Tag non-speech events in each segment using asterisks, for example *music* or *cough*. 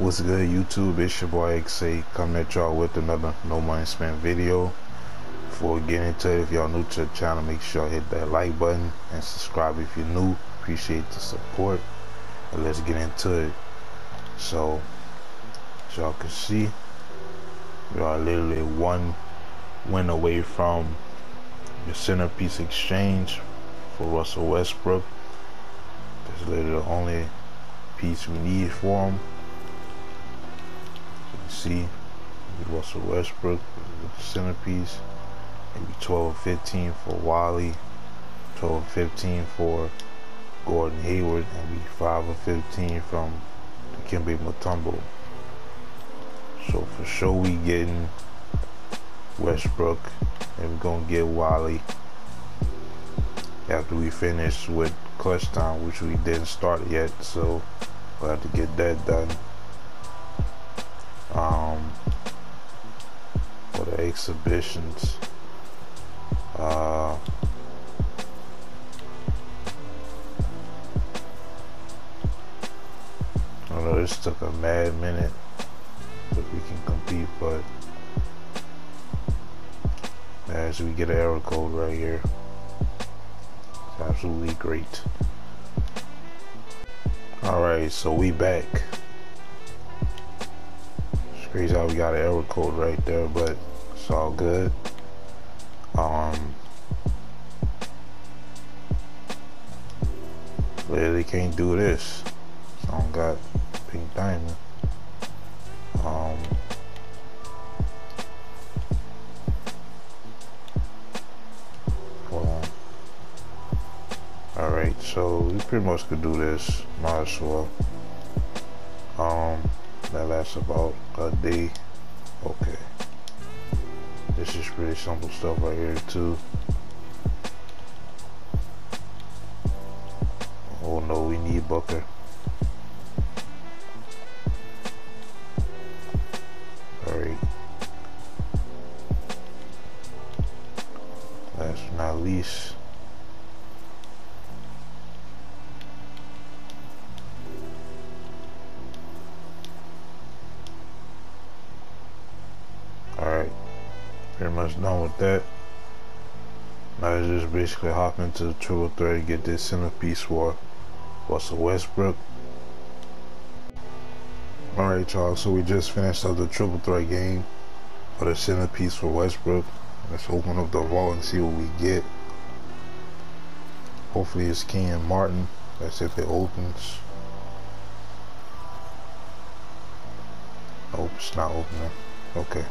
What's good YouTube? It's your boy XA coming at y'all with another No Money Spent video. Before we get into it, if y'all new to the channel, make sure y'all hit that like button and subscribe if you're new. Appreciate the support. And let's get into it. So, y'all can see, we are literally one win away from the centerpiece exchange for Russell Westbrook. That's literally the only piece we need for him see Russell Westbrook, centerpiece. Maybe 12 15 for Wally, 12 15 for Gordon Hayward, and maybe 5 or 15 from Dikembe Mutombo. So for sure we getting Westbrook, and we're gonna get Wally after we finish with clutch time, which we didn't start yet. So we'll have to get that done um, for the exhibitions. Uh, I know this took a mad minute, but we can compete. But as we get an error code right here, it's absolutely great. All right, so we back. Crazy how we got an error code right there, but it's all good. Um, clearly can't do this. So I got pink diamond. Um, on. All right, so we pretty much could do this. Might as well. Um that lasts about a day. Okay. This is pretty simple stuff right here too. Oh no we need Booker. Alright last but not least that. Now I just basically hop into the triple threat and get this centerpiece for Russell Westbrook. Alright y'all, so we just finished up the triple threat game for the centerpiece for Westbrook. Let's open up the vault and see what we get. Hopefully it's Kenyon Martin. That's if it opens. Nope, it's not opening. Okay.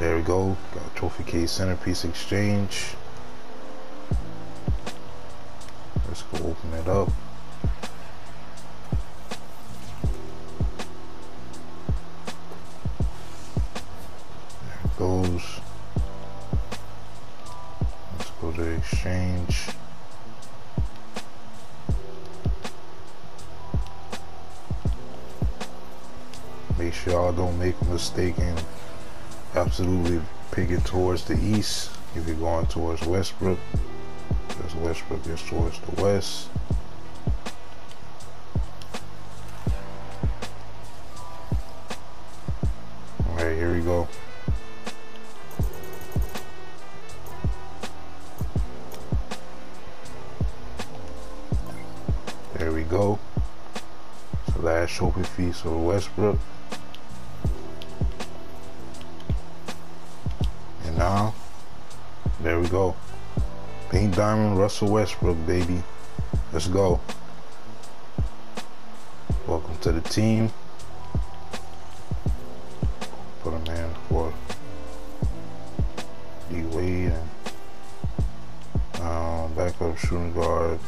There we go. Got trophy case centerpiece exchange. Let's go open it up. There it goes. Let's go to exchange. Make sure y'all don't make a mistake and absolutely picking towards the east. If you're going towards Westbrook. Because Westbrook is towards the west. Alright here we go. There we go. So last trophy piece of Westbrook there we go. Pink Diamond Russell Westbrook, baby. Let's go. Welcome to the team. Put him in for D Wade and um, backup shooting guard.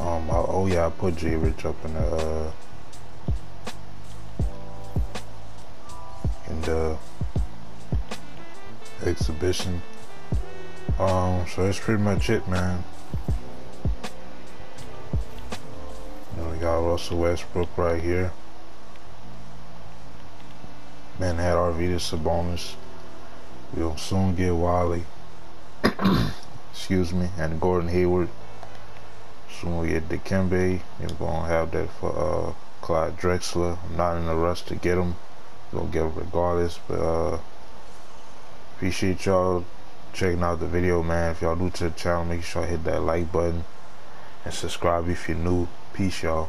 Um, I, oh yeah, I put J Rich up in the uh, in the exhibition. Um, so that's pretty much it, man. We got Russell Westbrook right here. Man had Arvydas Sabonis. We'll soon get Wally. *coughs* Excuse me, and Gordon Hayward. Soon we get Dikembe. We're gonna have that for uh, Clyde Drexler. I'm not in a rush to get him. We'll get him regardless. But uh, appreciate y'all checking out the video, man. If y'all new to the channel, make sure I hit that like button and subscribe if you're new. Peace, y'all.